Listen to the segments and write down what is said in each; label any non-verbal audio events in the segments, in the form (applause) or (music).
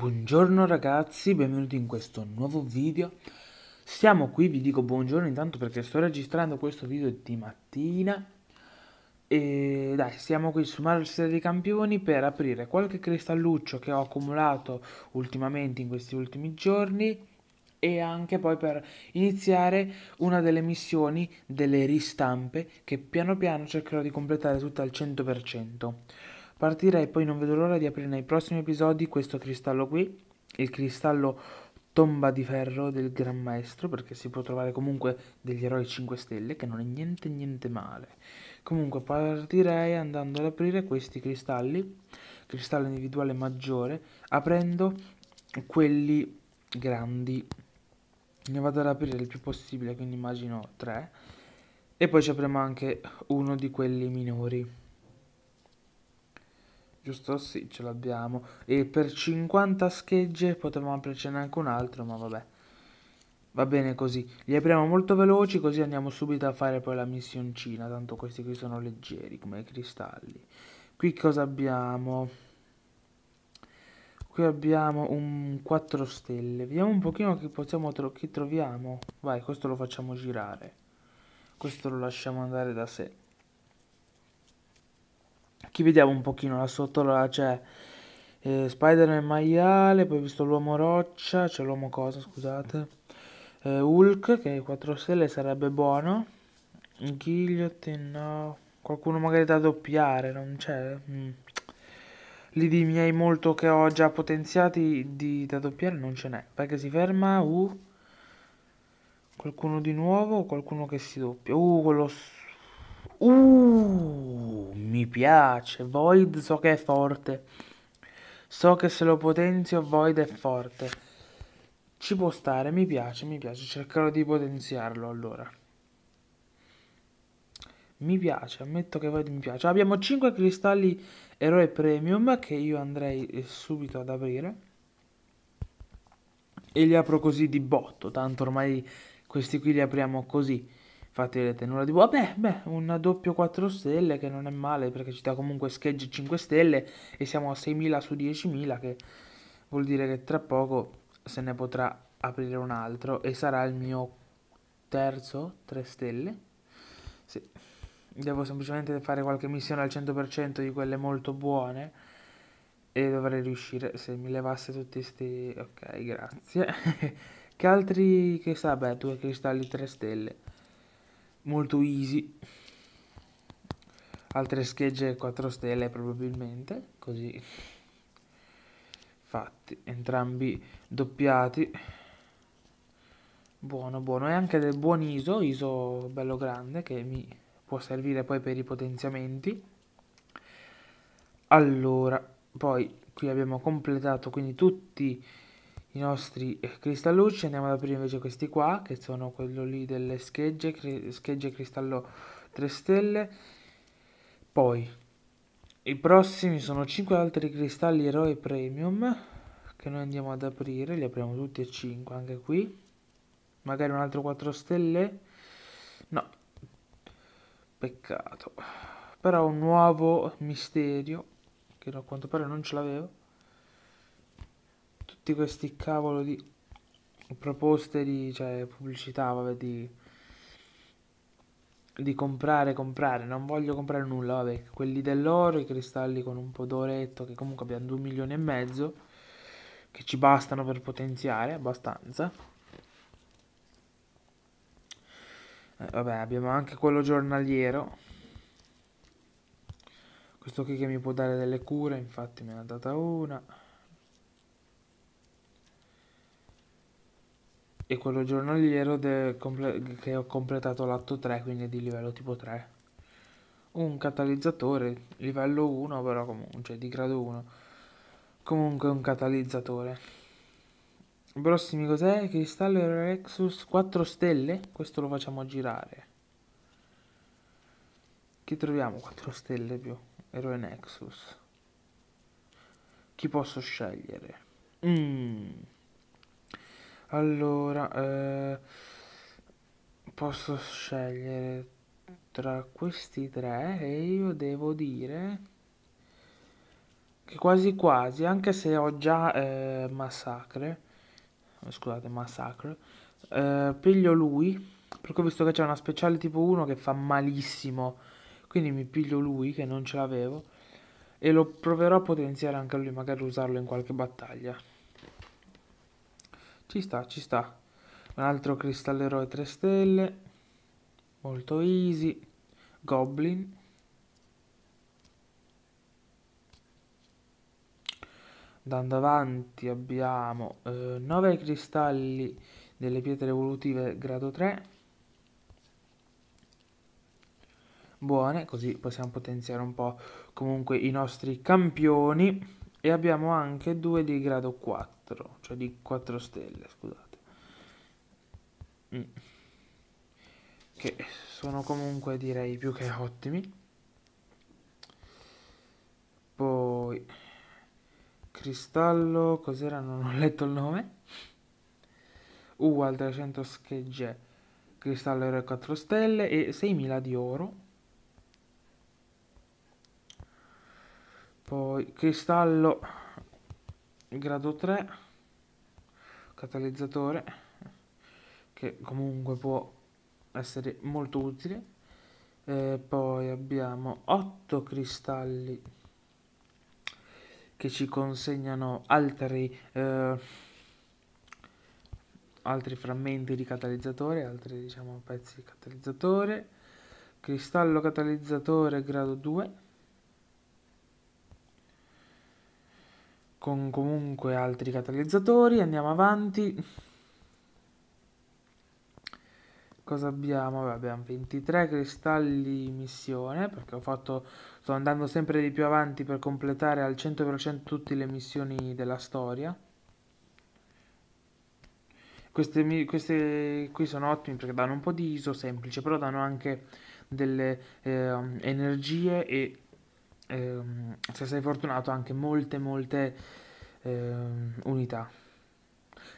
Buongiorno ragazzi, benvenuti in questo nuovo video. Siamo qui, vi dico buongiorno intanto perché sto registrando questo video di mattina. E dai, siamo qui su Marvel dei Campioni per aprire qualche cristalluccio che ho accumulato ultimamente in questi ultimi giorni e anche poi per iniziare una delle missioni delle ristampe che piano piano cercherò di completare tutta al 100%. Partirei poi non vedo l'ora di aprire nei prossimi episodi questo cristallo qui, il cristallo tomba di ferro del Gran Maestro, perché si può trovare comunque degli eroi 5 stelle, che non è niente niente male. Comunque partirei andando ad aprire questi cristalli, cristallo individuale maggiore, aprendo quelli grandi. Ne vado ad aprire il più possibile, quindi immagino 3. E poi ci apriamo anche uno di quelli minori giusto? Sì, ce l'abbiamo. E per 50 schegge potevamo aprircene anche un altro, ma vabbè. Va bene così. Li apriamo molto veloci, così andiamo subito a fare poi la missioncina. Tanto questi qui sono leggeri come i cristalli. Qui cosa abbiamo? Qui abbiamo un 4 stelle. Vediamo un pochino chi possiamo tro chi troviamo. Vai, questo lo facciamo girare. Questo lo lasciamo andare da sé. Qui vediamo un pochino là sotto, là c'è eh, Spider-Man maiale, poi ho visto l'uomo roccia, c'è l'uomo cosa, scusate. Eh, Hulk, che 4 stelle sarebbe buono. Guillotine, no. Qualcuno magari da doppiare, non c'è. Mm. Lì di miei molto che ho già potenziati di, da doppiare non ce n'è. Perché si ferma, uh. Qualcuno di nuovo o qualcuno che si doppia? Uh, quello... Uh, mi piace. Void so che è forte. So che se lo potenzio Void è forte. Ci può stare, mi piace, mi piace. Cercherò di potenziarlo allora. Mi piace, ammetto che Void mi piace. Abbiamo 5 cristalli eroe premium che io andrei subito ad aprire. E li apro così di botto, tanto ormai questi qui li apriamo così. Infatti vedete nulla di buono. Vabbè, beh, un doppio 4 stelle che non è male perché ci dà comunque schegge 5 stelle e siamo a 6.000 su 10.000 che vuol dire che tra poco se ne potrà aprire un altro e sarà il mio terzo 3 stelle. Sì. Devo semplicemente fare qualche missione al 100% di quelle molto buone e dovrei riuscire se mi levasse tutti questi... ok, grazie. (laughs) che altri... che sa, beh, due cristalli 3 stelle molto easy. Altre schegge 4 stelle probabilmente così. Fatti entrambi doppiati. Buono buono. E anche del buon iso iso bello grande che mi può servire poi per i potenziamenti. Allora poi qui abbiamo completato quindi tutti i nostri eh, cristallucci andiamo ad aprire invece questi qua che sono quello lì delle schegge cri schegge cristallo 3 stelle. Poi i prossimi sono 5 altri cristalli eroe premium che noi andiamo ad aprire li apriamo tutti e 5 anche qui. Magari un altro 4 stelle? No. Peccato. Però un nuovo misterio che a quanto pare non ce l'avevo tutti questi cavolo di proposte di cioè, pubblicità, vabbè, di, di comprare, comprare, non voglio comprare nulla, vabbè, quelli dell'oro, i cristalli con un po' d'oretto, che comunque abbiamo 2 milioni e mezzo, che ci bastano per potenziare abbastanza. Eh, vabbè, abbiamo anche quello giornaliero. Questo qui che mi può dare delle cure, infatti me ne ha data una. E quello giornaliero che ho completato l'atto 3, quindi di livello tipo 3. Un catalizzatore, livello 1, però comunque, cioè di grado 1. Comunque un catalizzatore. Prossimi cos'è? Cristallo Rexus 4 stelle? Questo lo facciamo girare. Chi troviamo 4 stelle più? Eroe Nexus. Chi posso scegliere? Mmm. Allora, eh, posso scegliere tra questi tre e io devo dire che quasi quasi, anche se ho già eh, Massacre, scusate, Massacre, eh, piglio lui, perché ho visto che c'è una speciale tipo 1 che fa malissimo, quindi mi piglio lui che non ce l'avevo e lo proverò a potenziare anche lui, magari usarlo in qualche battaglia. Ci sta, ci sta. Un altro cristalleroe 3 stelle, molto easy, goblin. Andando avanti abbiamo eh, 9 cristalli delle pietre evolutive grado 3. Buone, così possiamo potenziare un po' comunque i nostri campioni. E abbiamo anche due di grado 4, cioè di 4 stelle, scusate. Mm. Che sono comunque direi più che ottimi. Poi Cristallo, cos'era? Non ho letto il nome. U al 300 schegge, cristallo eroe 4 stelle e 6000 di oro. Poi cristallo grado 3, catalizzatore, che comunque può essere molto utile. E poi abbiamo 8 cristalli che ci consegnano altri, eh, altri frammenti di catalizzatore, altri diciamo pezzi di catalizzatore, cristallo catalizzatore grado 2, con comunque altri catalizzatori, andiamo avanti. Cosa abbiamo? Vabbè, abbiamo 23 cristalli missione, perché ho fatto, sto andando sempre di più avanti per completare al 100% tutte le missioni della storia. Queste, queste qui sono ottime perché danno un po' di ISO semplice, però danno anche delle eh, energie e eh, se sei fortunato anche molte molte eh, unità.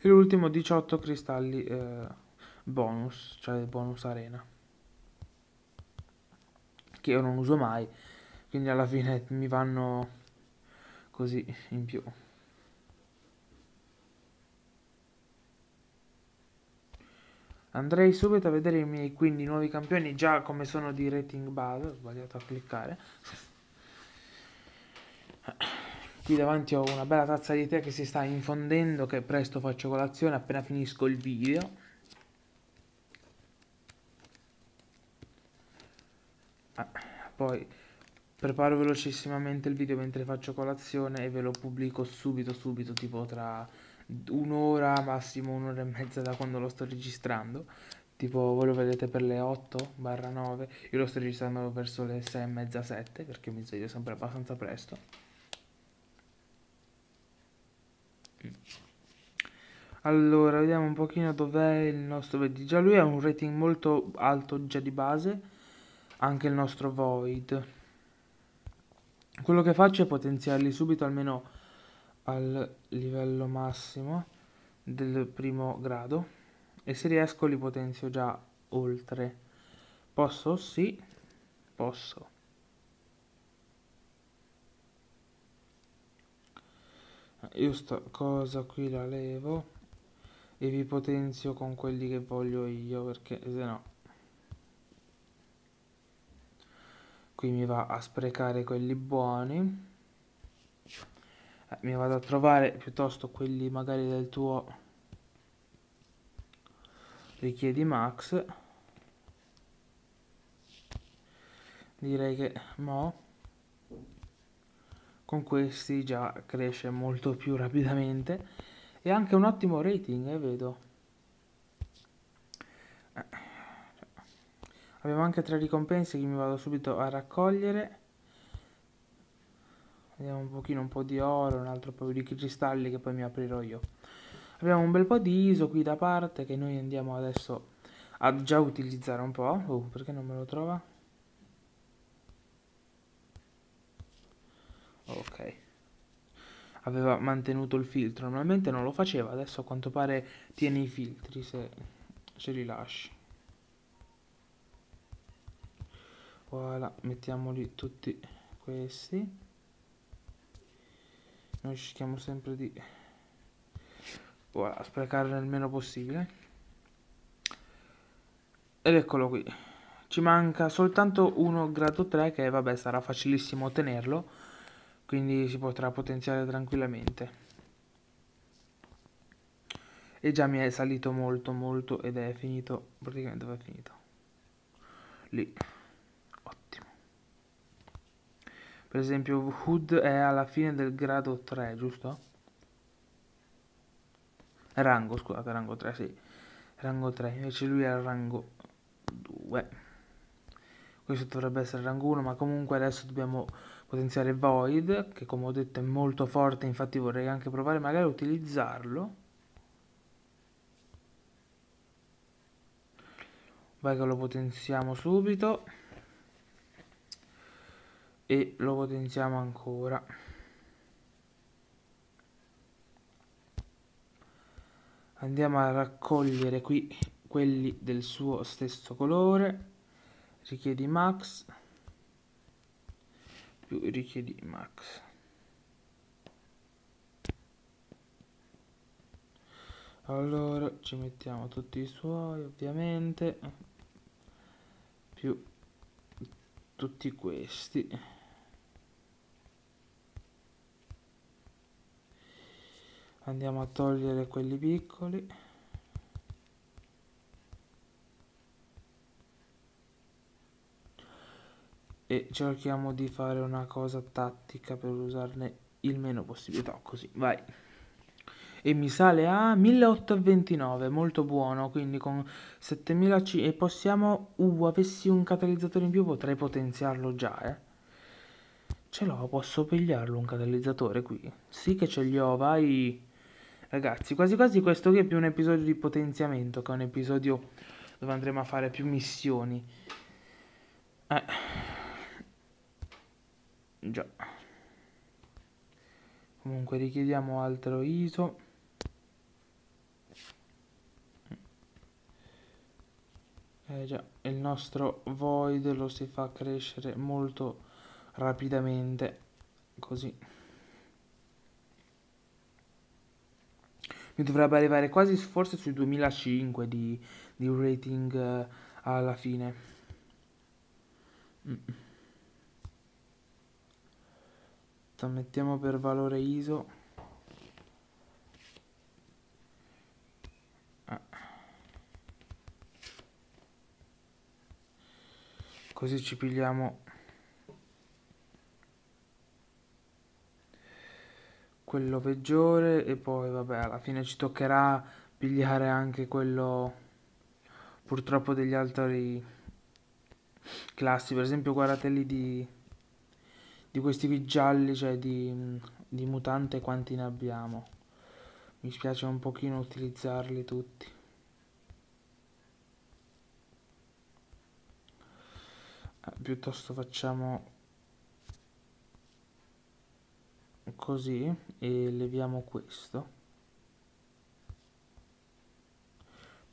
E l'ultimo 18 cristalli eh, bonus, cioè bonus arena. Che io non uso mai, quindi alla fine (laughs) mi vanno così in più. Andrei subito a vedere i miei quindi nuovi campioni già come sono di rating base, ho sbagliato a cliccare. Qui davanti ho una bella tazza di tè che si sta infondendo, che presto faccio colazione appena finisco il video. Ah, poi preparo velocissimamente il video mentre faccio colazione e ve lo pubblico subito subito tipo tra un'ora massimo un'ora e mezza da quando lo sto registrando. Tipo voi lo vedete per le 8 barra 9 io lo sto registrando verso le 6 e mezza 7 perché mi sveglio sempre abbastanza presto allora vediamo un pochino dov'è il nostro vedi già lui ha un rating molto alto già di base anche il nostro void. Quello che faccio è potenziarli subito almeno al livello massimo del primo grado. E se riesco li potenzio già oltre. Posso? sì. Posso. Io sta cosa qui la levo e vi potenzio con quelli che voglio io perché se no qui mi va a sprecare quelli buoni. Eh, mi vado a trovare piuttosto quelli magari del tuo richiedi max. Direi che mo con questi già cresce molto più rapidamente e anche un ottimo rating eh, vedo eh. Abbiamo anche tre ricompense che mi vado subito a raccogliere. Vediamo un pochino, un po' di oro, un altro paio di cristalli che poi mi aprirò io. Abbiamo un bel po' di ISO qui da parte che noi andiamo adesso a già utilizzare un po'. Oh, perché non me lo trova? Ok. Aveva mantenuto il filtro, normalmente non lo faceva, adesso a quanto pare tiene i filtri se ce li lasci. voilà mettiamoli tutti questi. Noi cerchiamo sempre di voilà, sprecarne il meno possibile. Ed eccolo qui. Ci manca soltanto uno grado 3 che vabbè sarà facilissimo ottenerlo quindi si potrà potenziare tranquillamente. E già mi è salito molto molto ed è finito praticamente dove è finito. Lì. Ottimo. Per esempio Hood è alla fine del grado 3 giusto? rango scusate rango 3 sì. Rango 3 invece lui è al rango 2 questo dovrebbe essere rango 1 ma comunque adesso dobbiamo potenziare Void che come ho detto è molto forte infatti vorrei anche provare magari a utilizzarlo. Vai che lo potenziamo subito. E lo potenziamo ancora. Andiamo a raccogliere qui quelli del suo stesso colore. Richiedi max più richiedi max. Allora ci mettiamo tutti i suoi ovviamente. Più tutti questi. Andiamo a togliere quelli piccoli e cerchiamo di fare una cosa tattica per usarne il meno possibile no, così vai. E mi sale a 1829 molto buono quindi con 7000 C e possiamo uh avessi un catalizzatore in più potrei potenziarlo già eh. Ce l'ho posso pigliarlo un catalizzatore qui. Sì che ce li ho vai. Ragazzi quasi quasi questo qui è più un episodio di potenziamento che un episodio dove andremo a fare più missioni. Eh già. Comunque richiediamo altro ISO. Eh già il nostro void lo si fa crescere molto rapidamente così. Mi dovrebbe arrivare quasi forse sui 2005 di, di rating uh, alla fine. Mm. Mettiamo per valore ISO. Ah. così ci pigliamo. Quello peggiore e poi vabbè alla fine ci toccherà pigliare anche quello purtroppo degli altri classi. Per esempio guardate lì di di questi gialli, cioè di, di mutante quanti ne abbiamo. Mi spiace un pochino utilizzarli tutti. Eh, piuttosto facciamo così e leviamo questo.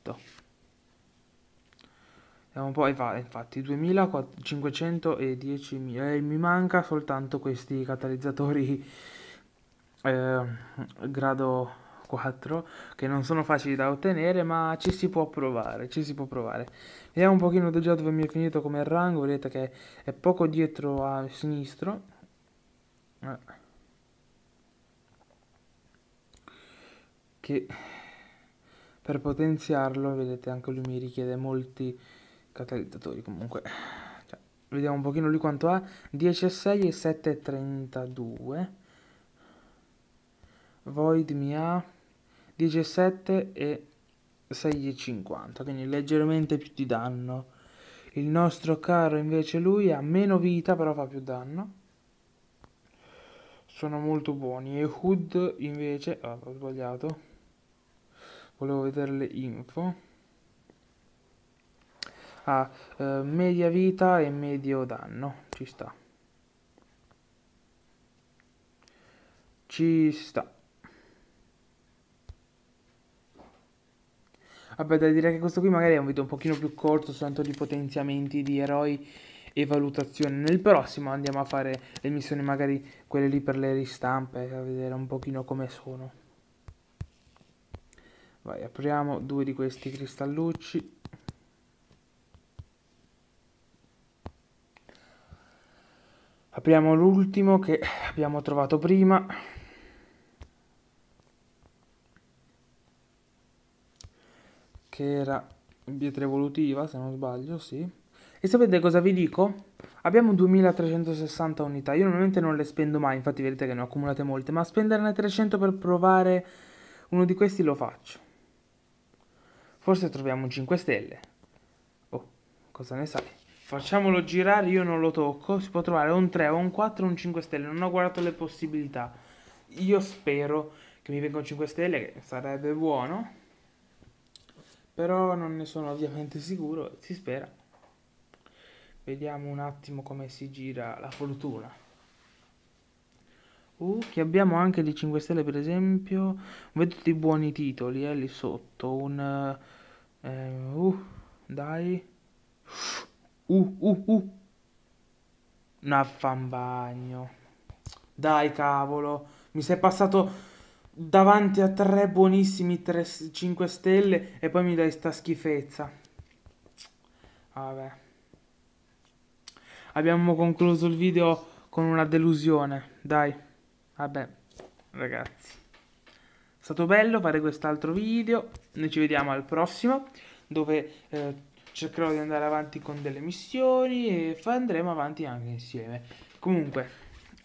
Toh. Vediamo un po', infatti 2510 e mi manca soltanto questi catalizzatori (laughs) eh, grado 4 che non sono facili da ottenere ma ci si può provare, ci si può provare. Vediamo un pochino già dove mi è finito come rango, vedete che è poco dietro a sinistro. Eh. Che per potenziarlo, vedete anche lui mi richiede molti catalizzatori comunque cioè, vediamo un pochino lui quanto ha. 10,6 e 7,32 Void mi ha 17 e 6,50 quindi leggermente più di danno. Il nostro caro invece lui ha meno vita però fa più danno. Sono molto buoni. E Hood invece oh, ho sbagliato. Volevo vedere le info ha eh, media vita e medio danno ci sta ci sta vabbè da dire che questo qui magari è un video un pochino più corto soltanto di potenziamenti di eroi e valutazione. Nel prossimo andiamo a fare le missioni, magari quelle lì per le ristampe, a vedere un pochino come sono. Vai, apriamo due di questi cristallucci. Apriamo l'ultimo che abbiamo trovato prima. Che era pietra evolutiva, se non sbaglio, sì. E sapete cosa vi dico? Abbiamo 2360 unità. Io normalmente non le spendo mai, infatti vedete che ne ho accumulate molte, ma spenderne 300 per provare uno di questi lo faccio. Forse troviamo un 5 stelle. Oh, cosa ne sai? Facciamolo girare, io non lo tocco. Si può trovare un 3, un 4, un 5 stelle. Non ho guardato le possibilità. Io spero che mi venga un 5 stelle, che sarebbe buono. Però non ne sono ovviamente sicuro. Si spera. Vediamo un attimo come si gira la fortuna. Uh, che abbiamo anche di 5 stelle per esempio. Vedo dei buoni titoli eh, lì sotto. Un... Eh, uh, dai. Uh, uh, uh. Un affambagno. Dai, cavolo. Mi sei passato davanti a tre buonissimi 3, 5 stelle e poi mi dai sta schifezza. Vabbè. Abbiamo concluso il video con una delusione. Dai. Vabbè, ragazzi. È stato bello fare quest'altro video. Noi ci vediamo al prossimo, dove eh, cercherò di andare avanti con delle missioni e andremo avanti anche insieme. Comunque,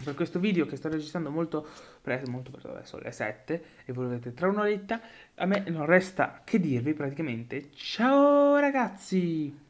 per questo video che sto registrando molto presto, molto presto adesso, le 7, e voi vedete tra un'oretta, a me non resta che dirvi praticamente ciao ragazzi!